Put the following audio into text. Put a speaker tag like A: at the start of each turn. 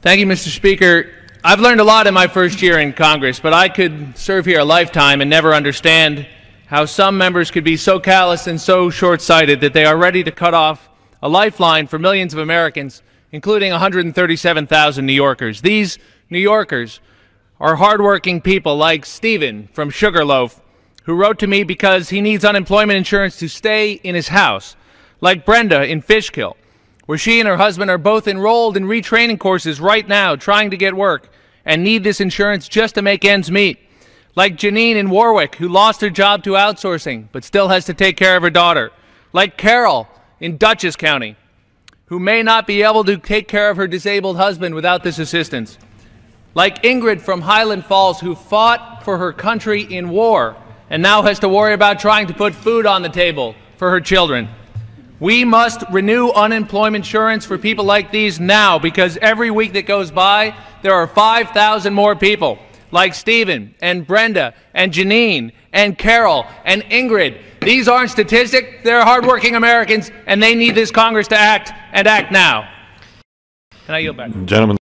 A: Thank you, Mr. Speaker. I've learned a lot in my first year in Congress, but I could serve here a lifetime and never understand how some members could be so callous and so short sighted that they are ready to cut off a lifeline for millions of Americans, including 137,000 New Yorkers. These New Yorkers are hardworking people like Stephen from Sugarloaf, who wrote to me because he needs unemployment insurance to stay in his house, like Brenda in Fishkill where she and her husband are both enrolled in retraining courses right now, trying to get work, and need this insurance just to make ends meet. Like Janine in Warwick, who lost her job to outsourcing, but still has to take care of her daughter. Like Carol in Dutchess County, who may not be able to take care of her disabled husband without this assistance. Like Ingrid from Highland Falls, who fought for her country in war and now has to worry about trying to put food on the table for her children. We must renew unemployment insurance for people like these now because every week that goes by, there are 5,000 more people like Stephen and Brenda and Janine and Carol and Ingrid. These aren't statistics, they're hardworking Americans, and they need this Congress to act and act now. And I yield back.
B: Gentlemen.